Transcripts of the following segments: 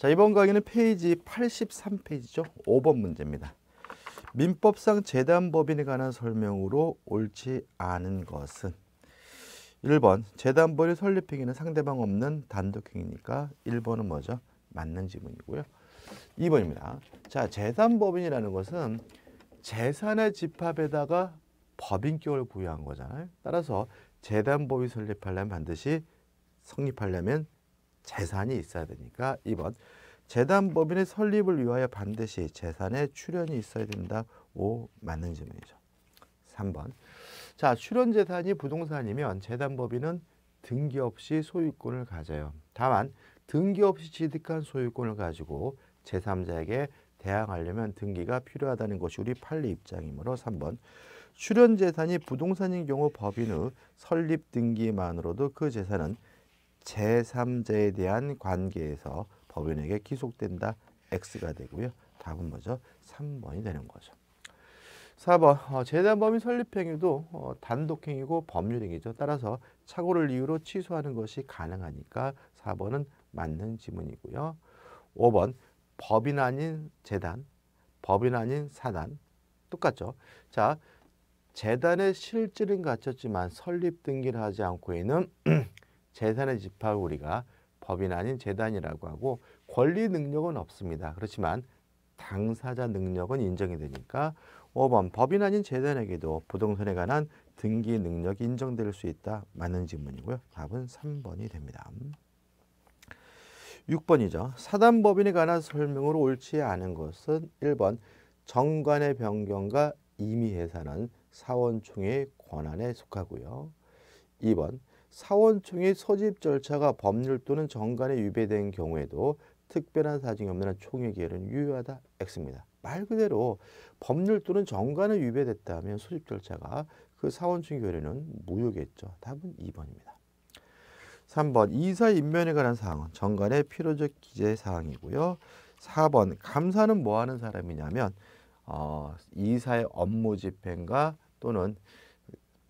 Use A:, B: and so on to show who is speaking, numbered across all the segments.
A: 자, 이번 강의는 페이지 83페이지죠. 5번 문제입니다. 민법상 재단법인에 관한 설명으로 옳지 않은 것은 1번 재단법인 설립행위는 상대방 없는 단독행위니까 1번은 뭐죠? 맞는 지문이고요. 2번입니다. 자, 재산법인이라는 것은 재산의 집합에다가 법인격을 부여한 거잖아요. 따라서 재단법이 설립하려면 반드시 성립하려면 재산이 있어야 되니까 2번 재단법인의 설립을 위하여 반드시 재산의 출연이 있어야 된다. 5 맞는 질문이죠. 3번 자 출연 재산이 부동산이면 재단법인은 등기 없이 소유권을 가져요. 다만 등기 없이 취득한 소유권을 가지고 제3자에게 대항하려면 등기가 필요하다는 것이 우리 판례 입장이므로 3번 출연 재산이 부동산인 경우 법인의 설립 등기만으로도 그 재산은 제3자에 대한 관계에서 법인에게 기속된다. X가 되고요. 답은 뭐죠? 3번이 되는 거죠. 4번 어, 재단법인 설립행위도 어, 단독행위고 법률행위죠. 따라서 착오를 이유로 취소하는 것이 가능하니까 4번은 맞는 지문이고요. 5번 법인 아닌 재단, 법인 아닌 사단 똑같죠. 자, 재단의 실질은 갖췄지만 설립 등기를 하지 않고 있는 재산의 집합을 우리가 법인 아닌 재단이라고 하고 권리 능력은 없습니다. 그렇지만 당사자 능력은 인정이 되니까 5번 법인 아닌 재단에게도 부동산에 관한 등기 능력이 인정될 수 있다. 맞는 질문이고요. 답은 3번이 됩니다. 6번이죠. 사단법인에 관한 설명으로 옳지 않은 것은 1번 정관의 변경과 임의해산은 사원총회의 권한에 속하고요. 2번 사원총회 소집 절차가 법률 또는 정관에 위배된 경우에도 특별한 사정이 없는 한 총회 기회는 유효하다. X입니다. 말 그대로 법률 또는 정관에 위배됐다면 소집 절차가 그 사원총회 결의는 무효겠죠. 답은 2번입니다. 3번 이사 임면에 관한 사항은 정관의 필요적 기재 사항이고요. 4번 감사는 뭐 하는 사람이냐면 어, 이사의 업무 집행과 또는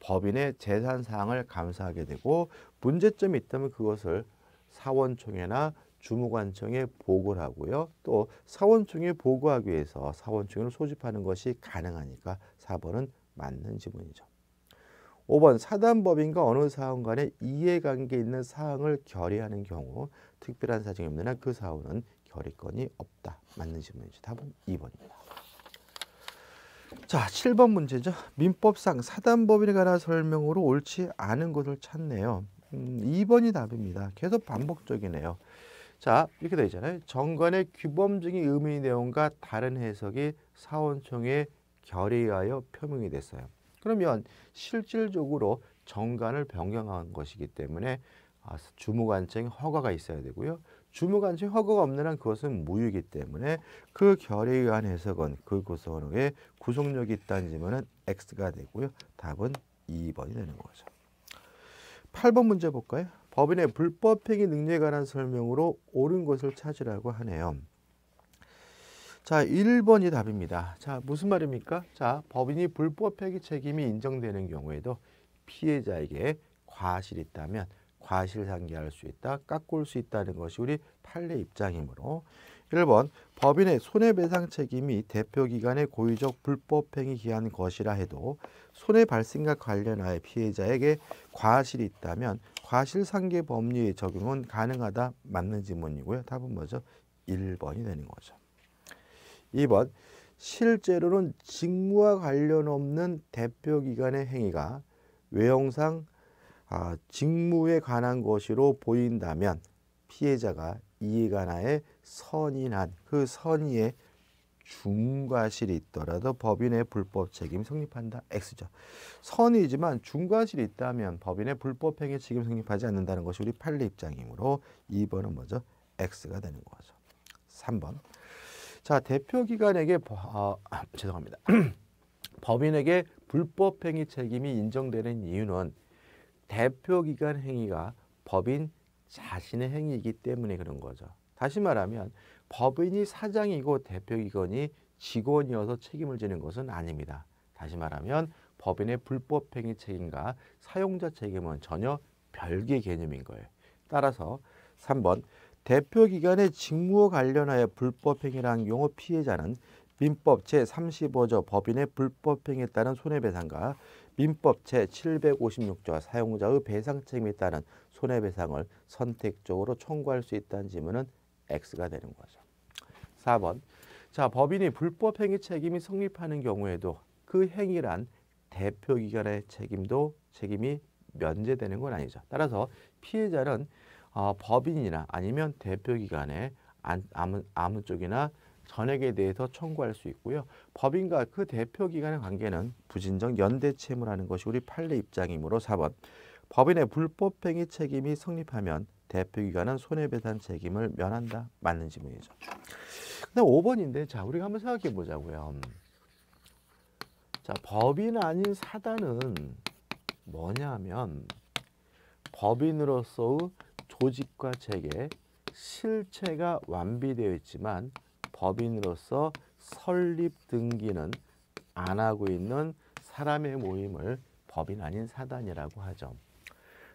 A: 법인의 재산 사항을 감사하게 되고 문제점이 있다면 그것을 사원총회나 주무관청에 보고를 하고요. 또 사원총회에 보고하기 위해서 사원총회를 소집하는 것이 가능하니까 4번은 맞는 지문이죠. 5번 사단법인과 어느 사원 간에 이해관계 있는 사항을 결의하는 경우 특별한 사정이 한그 사원은 결의권이 없다. 맞는 질문이죠. 답은 2번입니다. 자, 7번 문제죠. 민법상 사단법인에 관한 설명으로 옳지 않은 것을 찾네요. 음, 2번이 답입니다. 계속 반복적이네요. 자, 이렇게 되어 있잖아요. 정관의 규범적인 의미 내용과 다른 해석이 사원총회 결의하여 표명이 됐어요. 그러면 실질적으로 정관을 변경한 것이기 때문에 아, 주무관청 허가가 있어야 되고요. 주무관청 허가가 없는 한 그것은 무효이기 때문에 그 결의에 의한 해석은 그 구성에 구속력이 있다는 질문은 X가 되고요. 답은 2번이 되는 거죠. 8번 문제 볼까요? 법인의 불법행위 능력에 관한 설명으로 옳은 것을 찾으라고 하네요. 자, 1번이 답입니다. 자, 무슨 말입니까? 자, 법인이 불법행위 책임이 인정되는 경우에도 피해자에게 과실이 있다면 과실상계할 수 있다, 깎을 수 있다는 것이 우리 판례 입장이므로 1번 법인의 손해배상 책임이 대표기관의 고의적 불법행위 기한 것이라 해도 손해 발생과 관련하여 피해자에게 과실이 있다면 과실상계 법리의 적용은 가능하다 맞는 지문이고요. 답은 뭐죠? 1번이 되는 거죠. 2번 실제로는 직무와 관련 없는 대표기관의 행위가 외형상 아, 직무에 관한 것으로 보인다면 피해자가 이에 관하여 선인한 그 선의에 중과실이 있더라도 법인의 불법 책임 성립한다. X죠. 선의지만 중과실이 있다면 법인의 불법 행위 책임 성립하지 않는다는 것이 우리 판례 입장이므로 2번은 뭐죠? X가 되는 거죠. 3번. 자, 대표 기관에게 어, 아, 죄송합니다. 법인에게 불법 행위 책임이 인정되는 이유는 대표 기관 행위가 법인 자신의 행위이기 때문에 그런 거죠. 다시 말하면 법인이 사장이고 대표 기관이 직원이어서 책임을 지는 것은 아닙니다. 다시 말하면 법인의 불법 행위 책임과 사용자 책임은 전혀 별개 개념인 거예요. 따라서 3번 대표 기관의 직무와 관련하여 불법행위를 경우 피해자는 민법 제35조 법인의 불법행위에 따른 손해배상과 민법 제756조 사용자의 배상 책임에 따른 손해배상을 선택적으로 청구할 수 있다는 지문은 X가 되는 거죠. 4번 자 법인이 불법행위 책임이 성립하는 경우에도 그 행위란 대표기관의 책임도 책임이 면제되는 건 아니죠. 따라서 피해자는 어, 법인이나 아니면 대표기관의 아무, 아무 쪽이나 전액에 대해서 청구할 수 있고요. 법인과 그 대표 기관의 관계는 부진정 연대 채무라는 것이 우리 판례 입장이므로 4번 법인의 불법행위 책임이 성립하면 대표 기관은 손해배상 책임을 면한다. 맞는 지문이죠. 근데 5번인데 자 우리가 한번 생각해 보자고요. 자 법인 아닌 사단은 뭐냐면 법인으로서의 조직과 체계, 실체가 완비되어 있지만 법인으로서 설립 등기는 안 하고 있는 사람의 모임을 법인 아닌 사단이라고 하죠.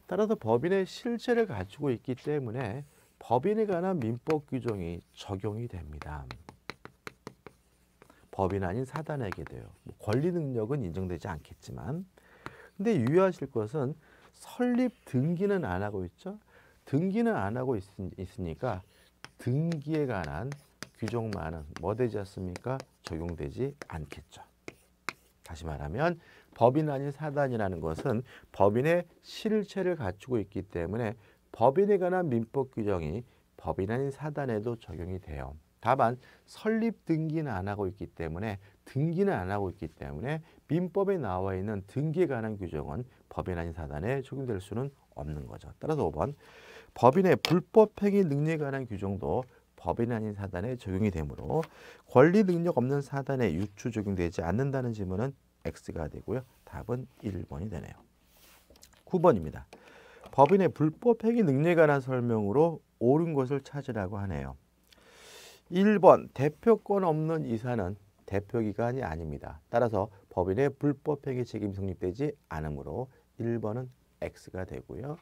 A: 따라서 법인의 실체를 가지고 있기 때문에 법인에 관한 민법 규정이 적용이 됩니다. 법인 아닌 사단에게 돼요. 뭐 권리 능력은 인정되지 않겠지만 근데 유의하실 것은 설립 등기는 안 하고 있죠. 등기는 안 하고 있, 으니까 등기에 관한 규정만은 뭐 되지 않습니까? 적용되지 않겠죠. 다시 말하면 법인 아닌 사단이라는 것은 법인의 실체를 갖추고 있기 때문에 법인에 관한 민법 규정이 법인 아닌 사단에도 적용이 돼요. 다만 설립 등기는 안 하고 있기 때문에 등기는 안 하고 있기 때문에 민법에 나와 있는 등기에 관한 규정은 법인 아닌 사단에 적용될 수는 없는 거죠. 따라서 5번 법인의 불법 행위 능력에 관한 규정도 법인 아닌 사단에 적용이 되므로 권리 능력 없는 사단에 유추 적용되지 않는다는 질문은 X가 되고요. 답은 1번이 되네요. 9번입니다. 법인의 불법 행위 능력에 관한 설명으로 옳은 것을 찾으라고 하네요. 1번 대표권 없는 이사는 대표기관이 아닙니다. 따라서 법인의 불법 행위 책임 성립되지 않으므로 1번은 X가 되고요.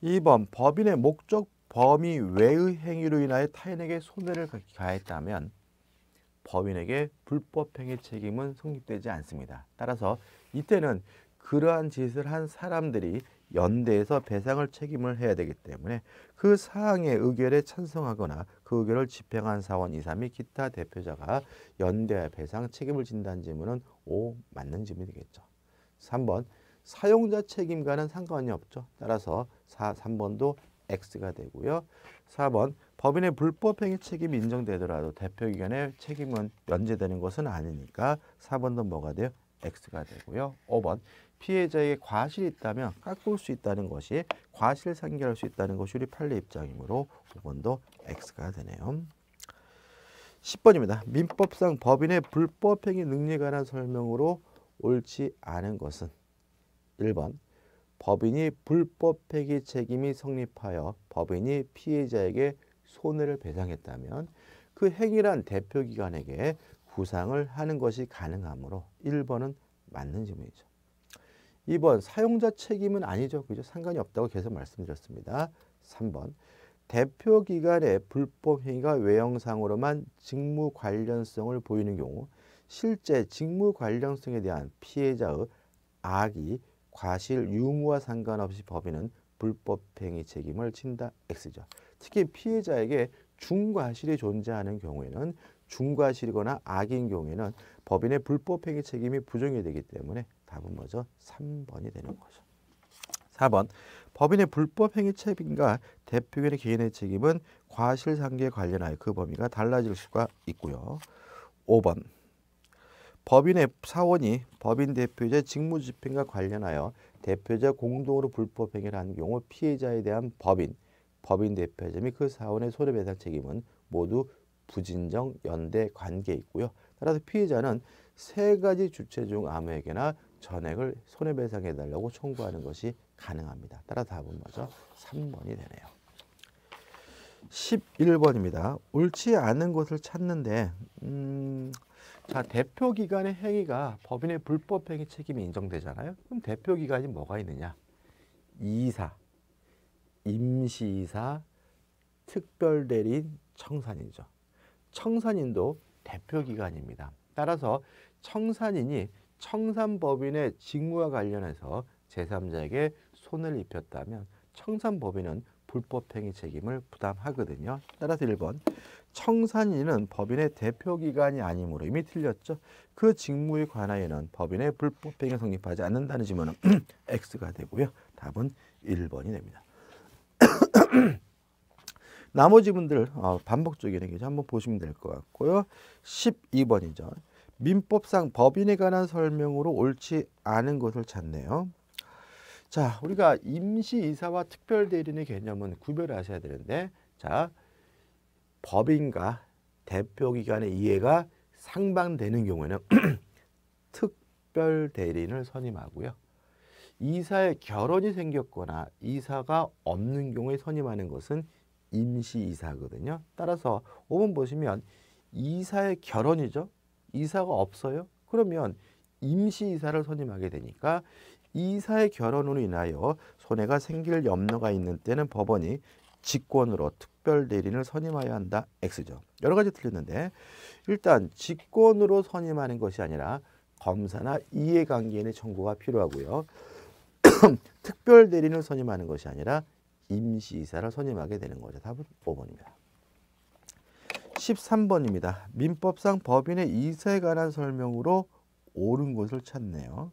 A: 2번 법인의 목적 범위 외의 행위로 인하여 타인에게 손해를 가했다면 법인에게 불법행위 책임은 성립되지 않습니다. 따라서 이때는 그러한 짓을 한 사람들이 연대에서 배상을 책임을 해야 되기 때문에 그 사항의 의결에 찬성하거나 그 의결을 집행한 사원 및 기타 대표자가 연대 배상 책임을 진다는 질문은 O 맞는 질문이 되겠죠. 3번 사용자 책임과는 상관이 없죠. 따라서 4, 3번도 X가 되고요. 4번 법인의 불법행위 책임이 인정되더라도 대표기관의 책임은 면제되는 것은 아니니까 4번도 뭐가 돼요? X가 되고요. 5번 피해자에게 과실이 있다면 깎을 수 있다는 것이 과실 상계할 수 있다는 것이 우리 판례 입장이므로 5번도 X가 되네요. 10번입니다. 민법상 법인의 불법행위 능력에 관한 설명으로 옳지 않은 것은 1번 법인이 불법행위 책임이 성립하여 법인이 피해자에게 손해를 배상했다면 그 행위란 대표기관에게 구상을 하는 것이 가능하므로 1번은 맞는 질문이죠. 2번 사용자 책임은 아니죠. 그죠? 상관이 없다고 계속 말씀드렸습니다. 3번 대표기관의 불법 행위가 외형상으로만 직무 관련성을 보이는 경우 실제 직무 관련성에 대한 피해자의 악이 과실 유무와 상관없이 법인은 불법행위 책임을 진다 X죠. 특히 피해자에게 중과실이 존재하는 경우에는 중과실이거나 악인 경우에는 법인의 불법행위 책임이 부정이 되기 때문에 답은 뭐죠? 3번이 되는 거죠. 4번 법인의 불법행위 책임과 대표인의 개인의 책임은 과실상계에 관련하여 그 범위가 달라질 수가 있고요. 5번 법인의 사원이 법인 대표자 직무 집행과 관련하여 대표자 공동으로 불법 행위를 한 경우 피해자에 대한 법인, 법인 대표자 및 그 사원의 손해배상 책임은 모두 부진정 연대 관계에 있고요. 따라서 피해자는 세 가지 주체 중 아무에게나 전액을 손해배상해 달라고 청구하는 것이 가능합니다. 따라 답은 뭐죠? 3번이 되네요. 11번입니다. 옳지 않은 것을 찾는데 음, 자 대표 기관의 행위가 법인의 불법 행위 책임이 인정되잖아요. 그럼 대표 기관이 뭐가 있느냐? 이사, 임시이사, 특별대리인 청산인이죠. 청산인도 대표 기관입니다. 따라서 청산인이 청산법인의 직무와 관련해서 제3자에게 손을 입혔다면 청산법인은 불법행위 책임을 부담하거든요. 따라서 1번 청산인은 법인의 대표기관이 아니므로 이미 틀렸죠. 그 직무에 관하여는 법인의 불법행위 성립하지 않는다는 지문은 X가 되고요. 답은 1번이 됩니다. 나머지 분들 어, 반복적인 얘기죠. 한번 보시면 될 것 같고요. 12번이죠. 민법상 법인에 관한 설명으로 옳지 않은 것을 찾네요. 자, 우리가 임시이사와 특별대리인의 개념은 구별하셔야 되는데 자, 법인과 대표기관의 이해가 상반되는 경우에는 특별 대리인을 선임하고요. 이사의 결혼이 생겼거나 이사가 없는 경우에 선임하는 것은 임시이사거든요. 따라서 5번 보시면 이사의 결혼이죠. 이사가 없어요. 그러면 임시이사를 선임하게 되니까 이사의 결혼으로 인하여 손해가 생길 염려가 있는 때는 법원이 직권으로 특별 대리인을 선임하여야 한다. X죠. 여러 가지 틀렸는데 일단 직권으로 선임하는 것이 아니라 검사나 이해관계인의 청구가 필요하고요. 특별 대리인을 선임하는 것이 아니라 임시이사를 선임하게 되는 거죠. 답은 5번입니다. 13번입니다. 민법상 법인의 이사에 관한 설명으로 옳은 것을 찾네요.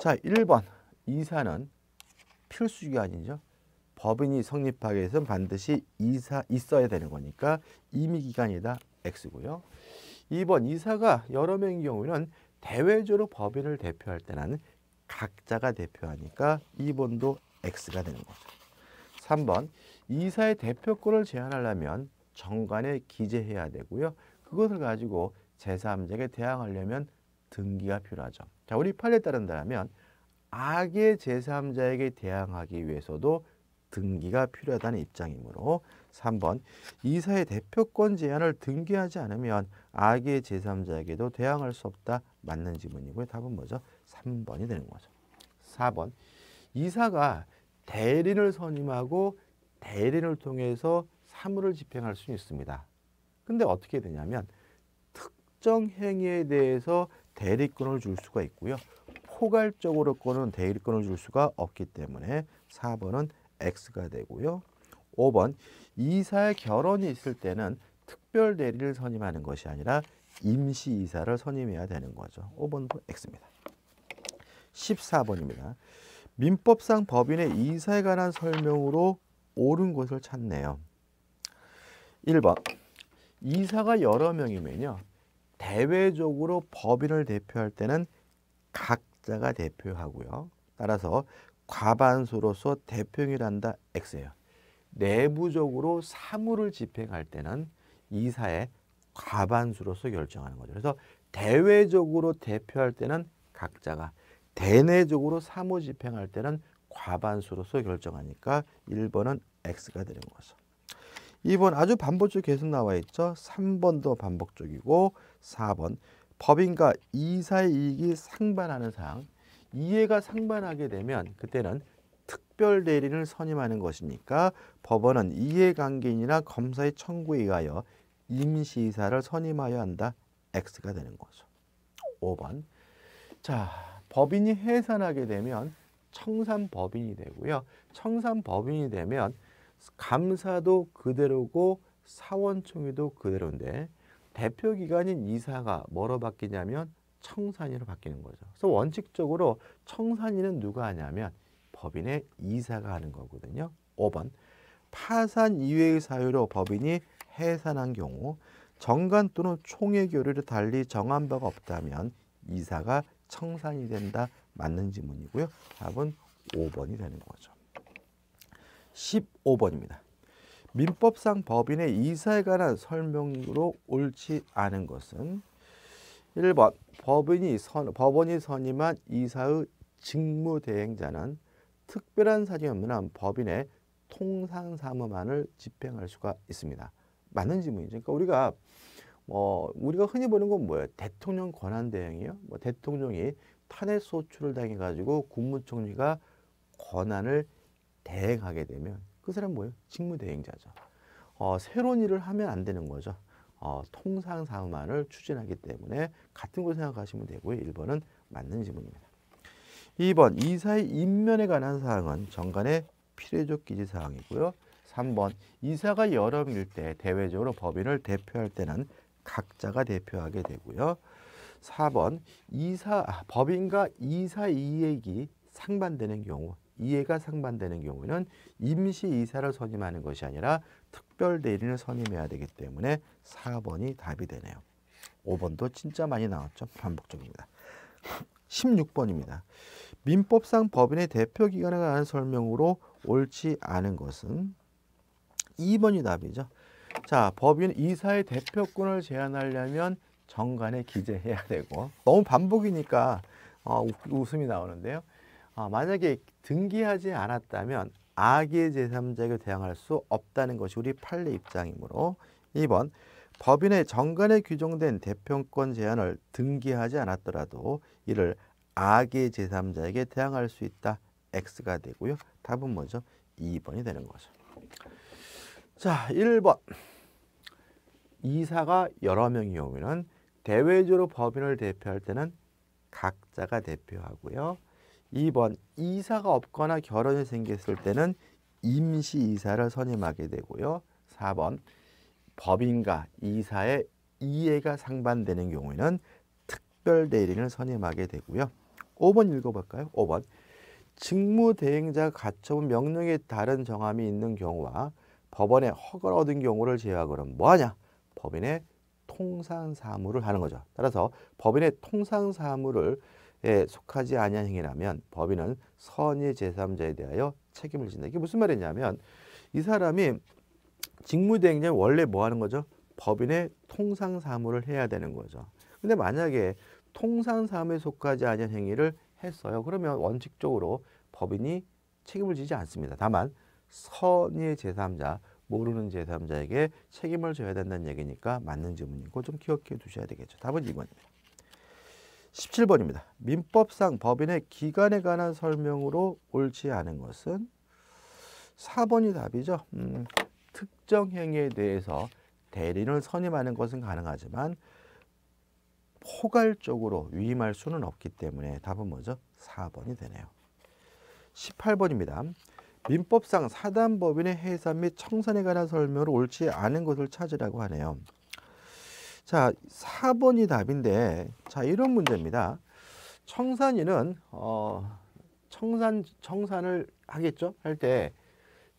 A: 자, 1번 이사는 필수기관이죠. 법인이 성립하기 위해서는 반드시 이사 있어야 되는 거니까 임의기관이다 X고요. 2번 이사가 여러 명의 경우에는 대외적으로 법인을 대표할 때는 각자가 대표하니까 2번도 X가 되는 거죠. 3번 이사의 대표권을 제한하려면 정관에 기재해야 되고요. 그것을 가지고 제3자에게 대항하려면 등기가 필요하죠. 자, 우리 판례에 따른다면 악의 제3자에게 대항하기 위해서도 등기가 필요하다는 입장이므로 3번 이사의 대표권 제한을 등기하지 않으면 악의 제3자에게도 대항할 수 없다. 맞는 지문이고요. 답은 뭐죠? 3번이 되는 거죠. 4번 이사가 대리인을 선임하고 대리인을 통해서 사무를 집행할 수 있습니다. 근데 어떻게 되냐면 특정 행위에 대해서 대리권을 줄 수가 있고요. 포괄적으로 거는 대리권을 줄 수가 없기 때문에 4번은 X가 되고요. 5번 이사의 결혼이 있을 때는 특별 대리를 선임하는 것이 아니라 임시 이사를 선임해야 되는 거죠. 5번도 X입니다. 14번입니다. 민법상 법인의 이사에 관한 설명으로 옳은 것을 찾네요. 1번 이사가 여러 명이면요. 대외적으로 법인을 대표할 때는 각자가 대표하고요. 따라서 과반수로서 대표행위를 한다 X예요. 내부적으로 사무를 집행할 때는 이사의 과반수로서 결정하는 거죠. 그래서 대외적으로 대표할 때는 각자가 대내적으로 사무 집행할 때는 과반수로서 결정하니까 1번은 X가 되는 거죠. 2번 아주 반복적 계속 나와 있죠. 3번도 반복적이고 4번 법인과 이사의 이익이 상반하는 사항 이해가 상반하게 되면 그때는 특별 대리인을 선임하는 것이니까 법원은 이해관계인이나 검사의 청구에 의하여 임시이사를 선임하여 한다. X가 되는 거죠. 5번 자 법인이 해산하게 되면 청산 법인이 되고요. 청산 법인이 되면 감사도 그대로고 사원총회도 그대로인데 대표 기관인 이사가 뭐로 바뀌냐면 청산인으로 바뀌는 거죠. 그래서 원칙적으로 청산인은 누가 하냐면 법인의 이사가 하는 거거든요. 5번 파산 이외의 사유로 법인이 해산한 경우 정관 또는 총회 교류를 달리 정한 바가 없다면 이사가 청산이 된다. 맞는 지문이고요. 답은 5번이 되는 거죠. 15번입니다. 민법상 법인의 이사에 관한 설명으로 옳지 않은 것은 1번 법인이 선, 법원이 선임한 이사의 직무대행자는 특별한 사정이 없는 한 법인의 통상사무만을 집행할 수가 있습니다. 맞는 질문이죠. 그러니까 우리가 뭐 우리가 흔히 보는 건 뭐예요? 대통령 권한 대행이요. 뭐 대통령이 탄핵 소추를 당해 가지고 국무총리가 권한을 대행하게 되면 그 사람 뭐예요? 직무대행자죠. 어, 새로운 일을 하면 안 되는 거죠. 어, 통상 사무만을 추진하기 때문에 같은 거 생각하시면 되고요. 1번은 맞는 지문입니다. 2번 이사의 임면에 관한 사항은 정관의 필요적 기지 사항이고요. 3번 이사가 여러 명일 때 대외적으로 법인을 대표할 때는 각자가 대표하게 되고요. 4번 이사 아, 법인과 이사 이익이 상반되는 경우 이해가 상반되는 경우에는 임시 이사를 선임하는 것이 아니라 특별 대리인을 선임해야 되기 때문에 4번이 답이 되네요. 5번도 진짜 많이 나왔죠. 반복적입니다. 16번입니다. 민법상 법인의 대표 기관에 관한 설명으로 옳지 않은 것은 2번이 답이죠. 자, 법인 이사의 대표권을 제한하려면 정관에 기재해야 되고 너무 반복이니까 어, 웃음이 나오는데요. 어, 만약에 등기하지 않았다면 악의 제3자에게 대항할 수 없다는 것이 우리 판례 입장이므로 2번 법인의 정관에 규정된 대표권 제한을 등기하지 않았더라도 이를 악의 제3자에게 대항할 수 있다. X가 되고요. 답은 뭐죠? 2번이 되는 거죠. 자, 1번. 이사가 여러 명이 오면은 대외적으로 법인을 대표할 때는 각자가 대표하고요. 2번 이사가 없거나 결혼이 생겼을 때는 임시 이사를 선임하게 되고요. 4번 법인과 이사의 이해가 상반되는 경우에는 특별 대리인을 선임하게 되고요. 5번 읽어볼까요? 5번 직무 대행자 가처분 명령에 다른 정함이 있는 경우와 법원에 허가를 얻은 경우를 제외하고는 뭐하냐? 법인의 통상 사무를 하는 거죠. 따라서 법인의 통상 사무를 에 속하지 아니한 행위라면 법인은 선의 제3자에 대하여 책임을 진다. 이게 무슨 말이냐면 이 사람이 직무대행자 원래 뭐 하는 거죠? 법인의 통상 사무를 해야 되는 거죠. 근데 만약에 통상 사무에 속하지 아니한 행위를 했어요. 그러면 원칙적으로 법인이 책임을 지지 않습니다. 다만 선의 제3자, 모르는 제3자에게 책임을 져야 된다는 얘기니까 맞는 질문이고 좀 기억해 두셔야 되겠죠. 답은 2번입니다. 17번입니다. 민법상 법인의 기간에 관한 설명으로 옳지 않은 것은 4번이 답이죠. 음, 특정 행위에 대해서 대리인을 선임하는 것은 가능하지만 포괄적으로 위임할 수는 없기 때문에 답은 뭐죠? 4번이 되네요. 18번입니다. 민법상 사단법인의 해산 및 청산에 관한 설명으로 옳지 않은 것을 찾으라고 하네요. 자, 4번이 답인데 자, 이런 문제입니다. 청산인은 어, 청산 청산을 하겠죠? 할 때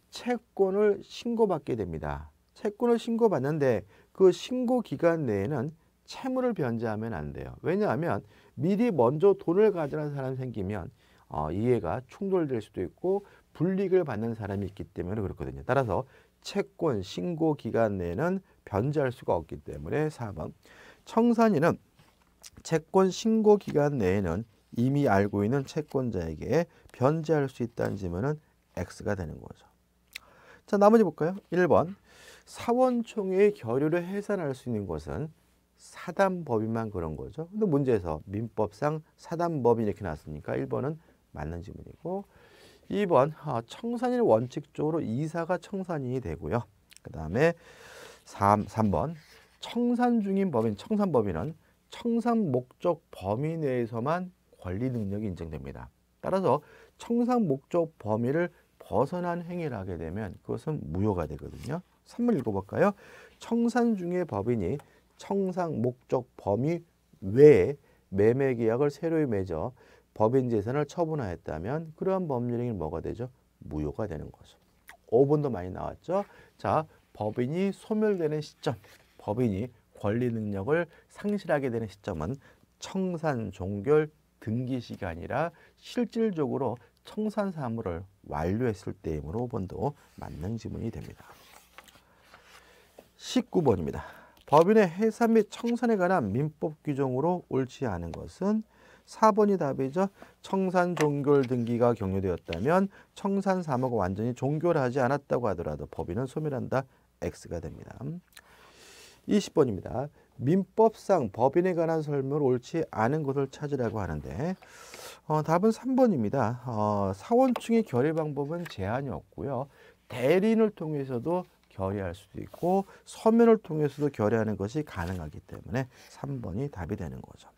A: 채권을 신고받게 됩니다. 채권을 신고받는데 그 신고 기간 내에는 채무를 변제하면 안 돼요. 왜냐하면 미리 먼저 돈을 가져간 사람이 생기면 어, 이해가 충돌될 수도 있고 불이익을 받는 사람이 있기 때문에 그렇거든요. 따라서 채권 신고 기간 내에는 변제할 수가 없기 때문에 4번 청산인은 채권 신고 기간 내에는 이미 알고 있는 채권자에게 변제할 수 있다는 질문은 X가 되는 거죠. 자 나머지 볼까요? 1번 사원총회의 결의를 해산할 수 있는 것은 사단법인만 그런 거죠. 근데 문제에서 민법상 사단법인 이렇게 나왔으니까 1번은 맞는 질문이고 2번 아, 청산인 원칙적으로 이사가 청산인이 되고요. 그 다음에 3, 3번 청산 중인 법인 청산법인은 청산 목적 범위 내에서만 권리 능력이 인정됩니다. 따라서 청산 목적 범위를 벗어난 행위를 하게 되면 그것은 무효가 되거든요. 3번 읽어볼까요? 청산 중의 법인이 청산 목적 범위 외에 매매 계약을 새로이 맺어 법인 재산을 처분하였다면 그러한 법률행위는 뭐가 되죠? 무효가 되는 거죠. 5번도 많이 나왔죠. 자, 법인이 소멸되는 시점, 법인이 권리 능력을 상실하게 되는 시점은 청산 종결 등기 시간이라 실질적으로 청산 사무를 완료했을 때이므로 5번도 맞는 지문이 됩니다. 19번입니다. 법인의 해산 및 청산에 관한 민법 규정으로 옳지 않은 것은 4번이 답이죠. 청산 종결 등기가 격려되었다면 청산 사무가 완전히 종결하지 않았다고 하더라도 법인은 소멸한다. X가 됩니다. 20번입니다. 민법상 법인에 관한 설명을 옳지 않은 것을 찾으라고 하는데 어, 답은 3번입니다. 어, 사원충의 결의 방법은 제한이 없고요. 대리인을 통해서도 결의할 수도 있고 서면을 통해서도 결의하는 것이 가능하기 때문에 3번이 답이 되는 거죠.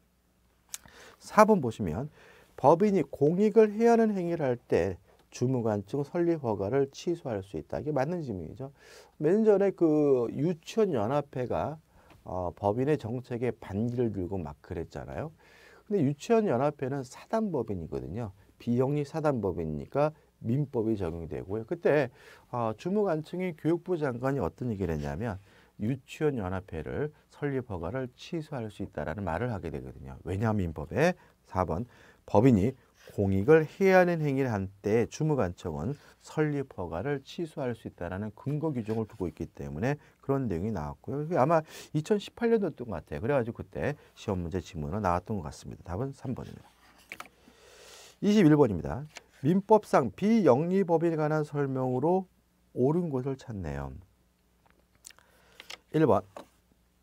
A: 4번 보시면 법인이 공익을 해야 하는 행위를 할때 주무관청 설립 허가를 취소할 수 있다. 이게 맞는 질문이죠. 몇 전에 그 유치원 연합회가 어, 법인의 정책에 반기를 들고 막 그랬잖아요. 근데 유치원 연합회는 사단법인이거든요. 비영리 사단법인이니까 민법이 적용되고요. 그때 어, 주무관청이 교육부 장관이 어떤 얘기를 했냐면 유치원 연합회를 설립 허가를 취소할 수 있다라는 말을 하게 되거든요. 왜냐하면 민법에 4번 법인이 공익을 해야 하는 행위를 한때 주무관청은 설립 허가를 취소할 수 있다라는 근거 규정을 두고 있기 때문에 그런 내용이 나왔고요. 아마 2018년도였던 것 같아요. 그래가지고 그때 시험 문제 지문으로 나왔던 것 같습니다. 답은 3번입니다. 21번입니다. 민법상 비영리법인에 관한 설명으로 옳은 것을 찾네요. 1번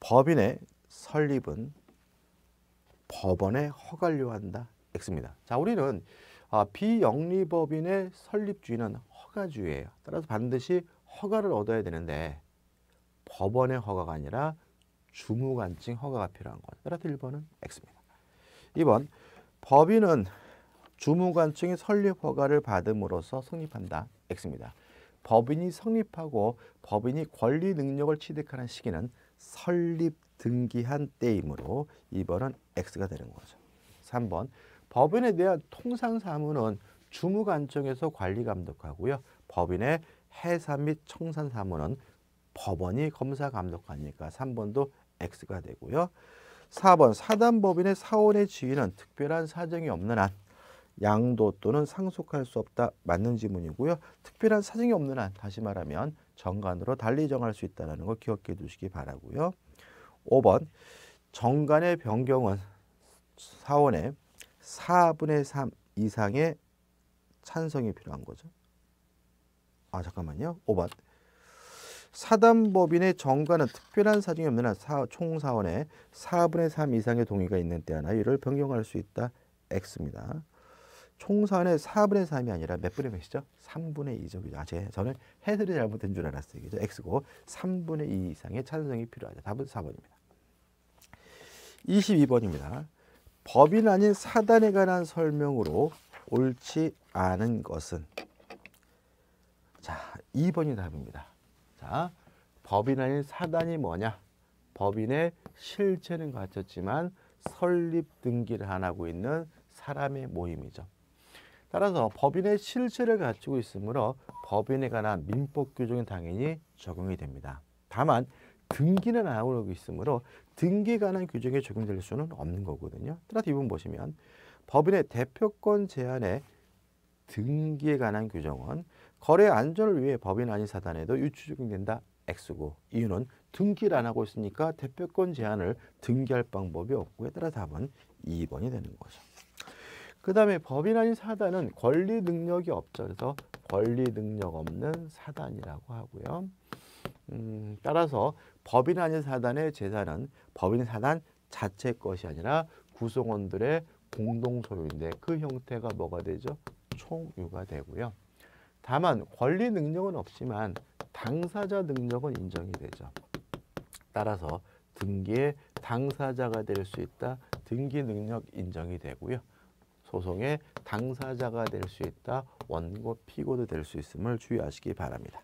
A: 법인의 설립은 법원에 허가를 요한다. X입니다. 자, 우리는 아, 비영리법인의 설립주의는 허가주의예요. 따라서 반드시 허가를 얻어야 되는데 법원의 허가가 아니라 주무관청 허가가 필요한 것. 따라서 1번은 X입니다. 2번 법인은 주무관청의 설립 허가를 받음으로써 성립한다. X입니다. 법인이 성립하고 법인이 권리 능력을 취득하는 시기는 설립 등기한 때이므로 2번은 X가 되는 거죠. 3번 법인에 대한 통상 사무는 주무관청에서 관리 감독하고요. 법인의 해사 및 청산 사무는 법원이 검사 감독하니까 3번도 X가 되고요. 4번 사단법인의 사원의 지위는 특별한 사정이 없는 한 양도 또는 상속할 수 없다 맞는 지문이고요. 특별한 사정이 없는 한 다시 말하면 정관으로 달리 정할 수 있다는 걸 기억해 두시기 바라고요. 5번 정관의 변경은 사원의 4분의 3 이상의 찬성이 필요한 거죠. 아 잠깐만요. 5번 사단법인의 정관은 특별한 사정이 없는 한 사, 총사원의 4분의 3 이상의 동의가 있는 때 하나 이를 변경할 수 있다. X입니다. 총사원의 4분의 3이 아니라 몇 분의 몇이죠? 3분의 2죠. 아, 제, 저는 해설이 잘못된 줄 알았어요. 그죠? X고 3분의 2 이상의 찬성이 필요하죠. 답은 4번입니다. 22번입니다. 법인 아닌 사단에 관한 설명으로 옳지 않은 것은 자, 2번이 답입니다. 자, 법인 아닌 사단이 뭐냐? 법인의 실체는 갖췄지만 설립 등기를 안 하고 있는 사람의 모임이죠. 따라서 법인의 실체를 갖추고 있으므로 법인에 관한 민법 규정은 당연히 적용이 됩니다. 다만 등기는 안 하고 있으므로 등기에 관한 규정에 적용될 수는 없는 거거든요. 따라서 이분 보시면 법인의 대표권 제한에 등기에 관한 규정은 거래 안전을 위해 법인 아닌 사단에도 유추 적용된다. X고 이유는 등기를 안 하고 있으니까 대표권 제한을 등기할 방법이 없고에 따라 답은 2번이 되는 거죠. 그 다음에 법인 아닌 사단은 권리 능력이 없죠. 그래서 권리 능력 없는 사단이라고 하고요. 음, 따라서 법인 아닌 사단의 재산은 법인 사단 자체 것이 아니라 구성원들의 공동 소유인데 그 형태가 뭐가 되죠? 총유가 되고요. 다만 권리 능력은 없지만 당사자 능력은 인정이 되죠. 따라서 등기의 당사자가 될 수 있다. 등기 능력 인정이 되고요. 소송의 당사자가 될 수 있다. 원고 피고도 될 수 있음을 주의하시기 바랍니다.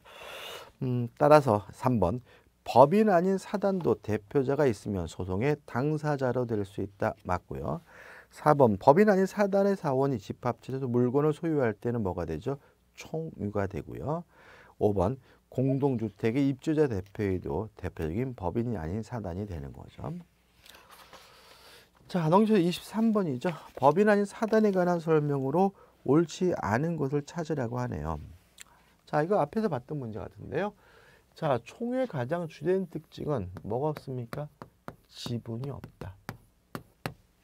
A: 음, 따라서 3번 법인 아닌 사단도 대표자가 있으면 소송의 당사자로 될 수 있다. 맞고요. 4번 법인 아닌 사단의 사원이 집합체에서 물건을 소유할 때는 뭐가 되죠? 총유가 되고요. 5번 공동주택의 입주자 대표에도 대표적인 법인이 아닌 사단이 되는 거죠. 자, 농지서 23번이죠. 법인 아닌 사단에 관한 설명으로 옳지 않은 것을 찾으라고 하네요. 자, 이거 앞에서 봤던 문제 같은데요. 자, 총의 가장 주된 특징은 뭐가 없습니까? 지분이 없다.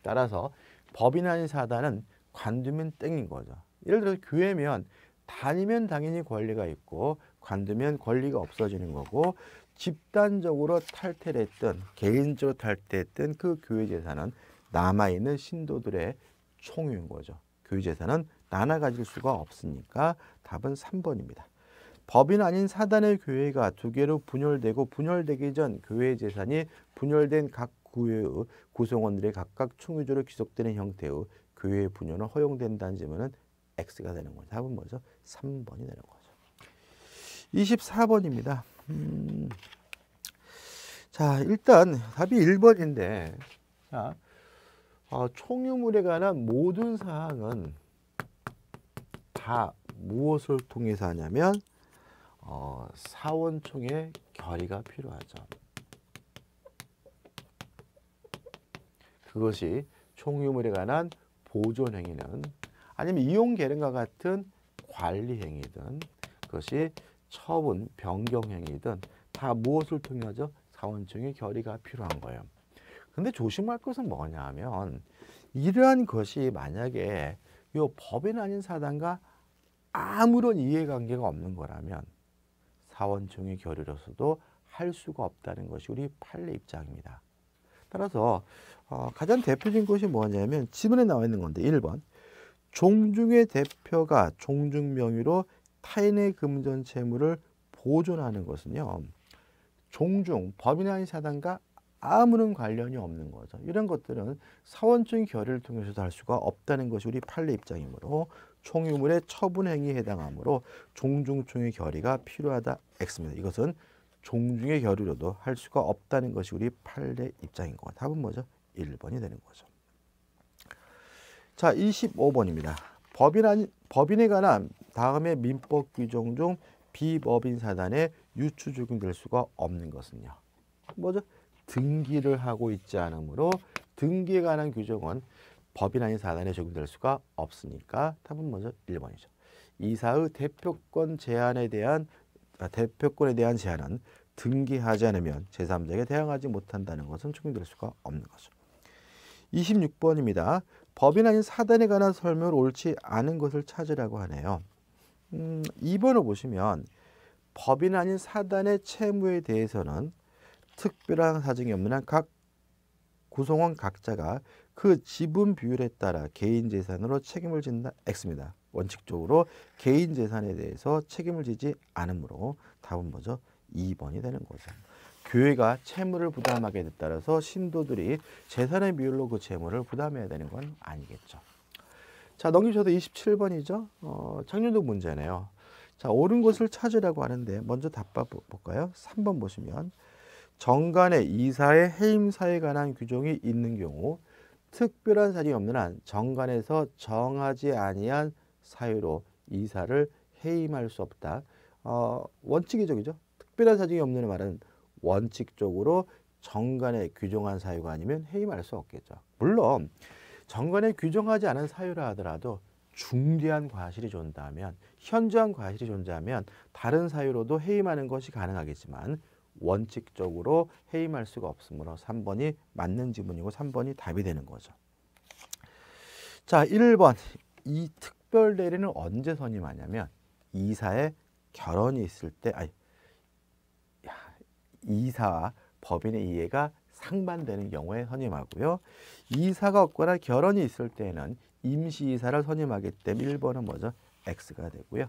A: 따라서 법인 아닌 사단은 관두면 땡인 거죠. 예를 들어서 교회면 다니면 당연히 권리가 있고 관두면 권리가 없어지는 거고 집단적으로 탈퇴를 했든 개인적으로 탈퇴했든 그 교회 재산은 남아있는 신도들의 총유인 거죠. 교회 재산은 나눠 가질 수가 없으니까 답은 3번입니다. 법인 아닌 사단의 교회가 두 개로 분열되고 분열되기 전 교회 재산이 분열된 각 구회의 구성원들의 각각 총유주로 귀속되는 형태의 교회 분열은 허용된다는 질문은 X가 되는 거죠. 답은 뭐죠? 3번이 되는 거죠. 24번입니다. 음, 자, 일단 답이 1번인데 자, 어, 총유물에 관한 모든 사항은 다 무엇을 통해서 하냐면 어, 사원총의 결의가 필요하죠. 그것이 총유물에 관한 보존 행위는 아니면 이용 계량과 같은 관리 행위든 그것이 처분 변경 행위든 다 무엇을 통해서 사원총의 결의가 필요한 거예요. 근데 조심할 것은 뭐냐 하면 이러한 것이 만약에 요 법인 아닌 사단과 아무런 이해관계가 없는 거라면 사원총의 결의로서도 할 수가 없다는 것이 우리 판례 입장입니다. 따라서 어, 가장 대표적인 것이 뭐냐면 지문에 나와 있는 건데 1번 종중의 대표가 종중 명의로 타인의 금전 채무를 보존하는 것은요. 종중 법인 아닌 사단과 아무런 관련이 없는 거죠. 이런 것들은 사원적인 결의를 통해서도 할 수가 없다는 것이 우리 판례 입장이므로 총유물의 처분 행위에 해당하므로 종중총의 결의가 필요하다 X입니다. 이것은 종중의 결의로도 할 수가 없다는 것이 우리 판례 입장인 것. 답은 뭐죠? 1번이 되는 거죠. 자, 25번입니다. 법인 아니, 법인에 관한 다음의 민법 규정 중 비법인 사단에 유추 적용 될 수가 없는 것은요. 뭐죠? 등기를 하고 있지 않으므로 등기에 관한 규정은 법인 아닌 사단에 적용될 수가 없으니까 답은 뭐죠? 1번이죠. 이사의 대표권 제한에 대한 아, 대표권에 대한 제한은 등기하지 않으면 제3자에게 대항하지 못한다는 것은 적용될 수가 없는 거죠. 26번입니다. 법인 아닌 사단에 관한 설명을 옳지 않은 것을 찾으라고 하네요. 음, 2번을 보시면 법인 아닌 사단의 채무에 대해서는 특별한 사정이 없는 한 각 구성원 각자가 그 지분 비율에 따라 개인 재산으로 책임을 진다 X입니다. 원칙적으로 개인 재산에 대해서 책임을 지지 않으므로 답은 뭐죠? 2번이 되는 거죠. 교회가 채무를 부담하게 돼 따라서 신도들이 재산의 비율로 그 채무를 부담해야 되는 건 아니겠죠. 자, 넘기셔도 27번이죠. 어, 청년도 문제네요. 자, 옳은 것을 찾으라고 하는데 먼저 답봐 볼까요? 3번 보시면 정관의 이사의 해임사에 관한 규정이 있는 경우 특별한 사정이 없는 한 정관에서 정하지 아니한 사유로 이사를 해임할 수 없다. 어, 원칙이적이죠. 특별한 사정이 없는 말은 원칙적으로 정관에 규정한 사유가 아니면 해임할 수 없겠죠. 물론 정관에 규정하지 않은 사유라 하더라도 중대한 과실이 존재하면 현저한 과실이 존재하면 다른 사유로도 해임하는 것이 가능하겠지만 원칙적으로 해임할 수가 없으므로 3번이 맞는 지문이고 3번이 답이 되는 거죠. 자, 1번. 이 특별 대리는 언제 선임하냐면 이사의 결혼이 있을 때 아니 이사와 법인의 이해가 상반되는 경우에 선임하고요. 이사가 없거나 결혼이 있을 때에는 임시이사를 선임하기 때문에 1번은 뭐죠? X가 되고요.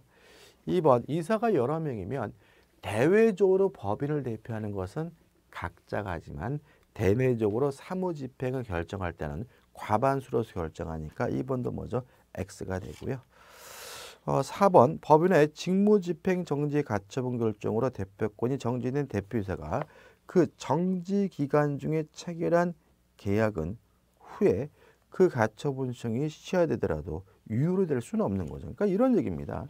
A: 2번 이사가 여러 명이면 대외적으로 법인을 대표하는 것은 각자가 하지만 대내적으로 사무집행을 결정할 때는 과반수로서 결정하니까 2번도 뭐죠? X가 되고요. 어, 4번 법인의 직무집행 정지 가처분 결정으로 대표권이 정지된 대표이사가 그 정지 기간 중에 체결한 계약은 후에 그 가처분 신청이 시효되더라도 유효로 될 수는 없는 거죠. 그러니까 이런 얘기입니다.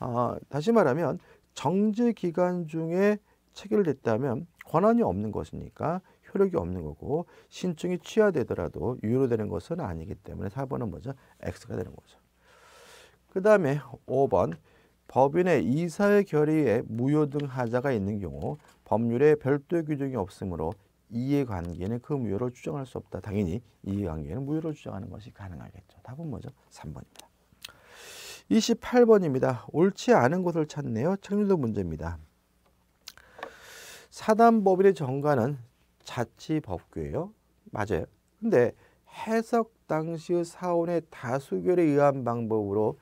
A: 어, 다시 말하면 정지 기간 중에 체결됐다면 권한이 없는 것이니까 효력이 없는 거고 신청이 취하되더라도 유효로 되는 것은 아니기 때문에 4번은 뭐죠? X가 되는 거죠. 그 다음에 5번 법인의 이사의 결의에 무효 등 하자가 있는 경우 법률에 별도 규정이 없으므로 이해관계는 그 무효를 주장할 수 없다. 당연히 이해관계는 무효로 주장하는 것이 가능하겠죠. 답은 뭐죠? 3번입니다. 28번입니다. 옳지 않은 것을 찾네요. 청년도 문제입니다. 사단법인의 정가는 자치법규예요. 맞아요. 근데 해석 당시의 사원의 다수결에 의한 방법으로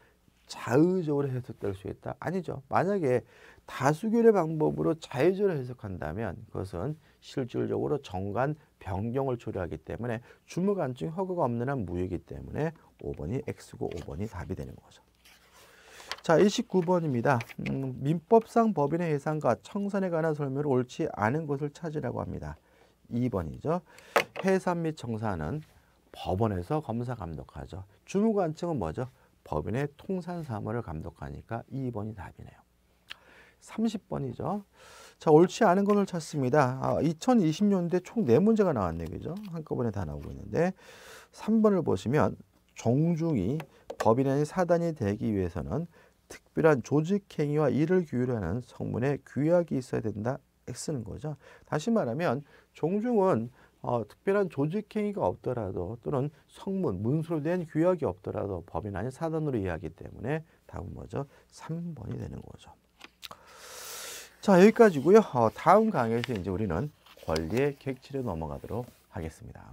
A: 자의적으로 해석될 수 있다? 아니죠. 만약에 다수결의 방법으로 자유적으로 해석한다면 그것은 실질적으로 정관 변경을 초래하기 때문에 주무관증 허가가 없는 한 무효이기 때문에 5번이 X고 5번이 답이 되는 거죠. 자, 29번입니다. 음, 민법상 법인의 해상과 청산에 관한 설명을 옳지 않은 것을 찾으라고 합니다. 2번이죠. 해산 및 청산은 법원에서 검사 감독하죠. 주무관청은 뭐죠? 법인의 통산 사무를 감독하니까 2번이 답이네요. 30번이죠. 자, 옳지 않은 것을 찾습니다. 아, 2020년대 총네 문제가 나왔네요. 그죠? 한꺼번에 다 나오고 있는데 3번을 보시면 종중이 법인의 사단이 되기 위해서는 특별한 조직행위와 이를 규율하는 성문에 규약이 있어야 된다. X는 거죠. 다시 말하면 종중은 어, 특별한 조직행위가 없더라도 또는 성문, 문서로 된 규약이 없더라도 법인 아닌 사단으로 이해하기 때문에 답은 뭐죠? 3번이 되는 거죠. 자 여기까지고요. 어, 다음 강의에서 이제 우리는 권리의 객체로 넘어가도록 하겠습니다.